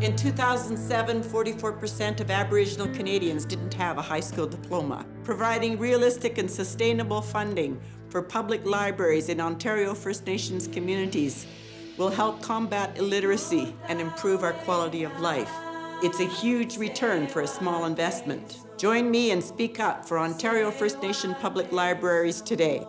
In 2007, 44% of Aboriginal Canadians didn't have a high school diploma. Providing realistic and sustainable funding for public libraries in Ontario First Nations communities will help combat illiteracy and improve our quality of life. It's a huge return for a small investment. Join me and speak up for Ontario First Nation public libraries today.